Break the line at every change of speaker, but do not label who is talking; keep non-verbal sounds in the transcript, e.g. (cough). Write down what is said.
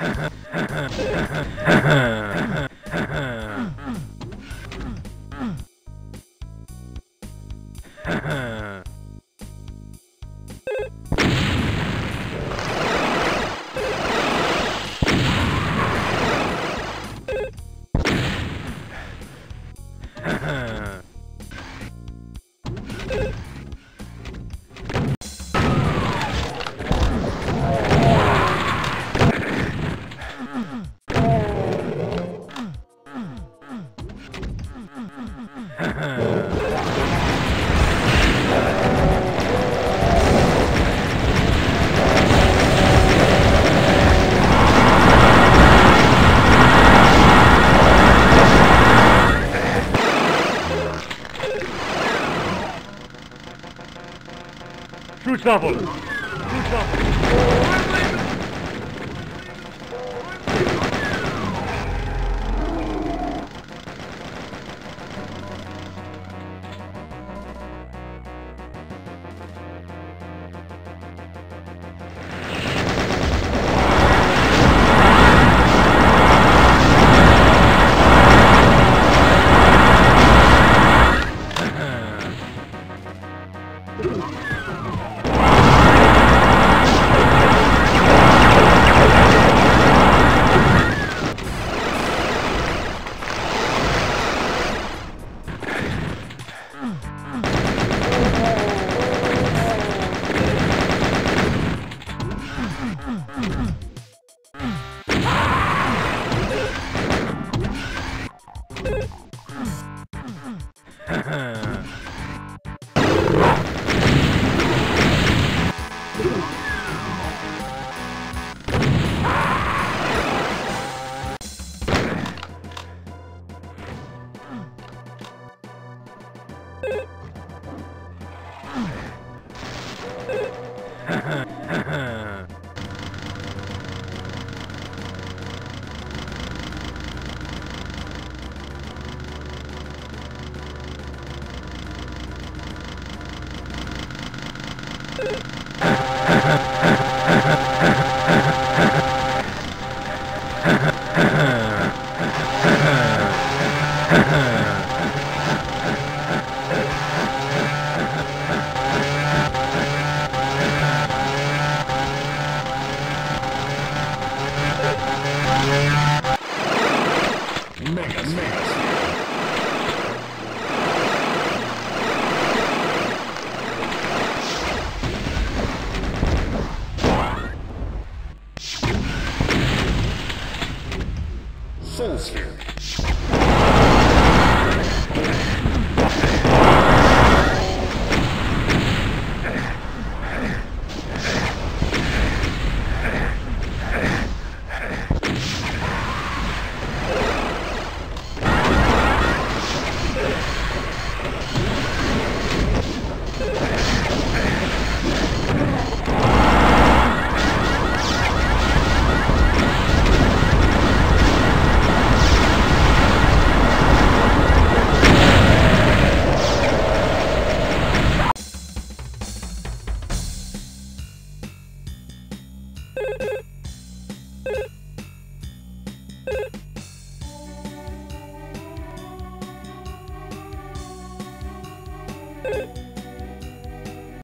Ha (laughs) (laughs) (laughs) trouble. You're trouble. Ha (laughs) ha. Ha ha ha. souls here. Ha ha ha!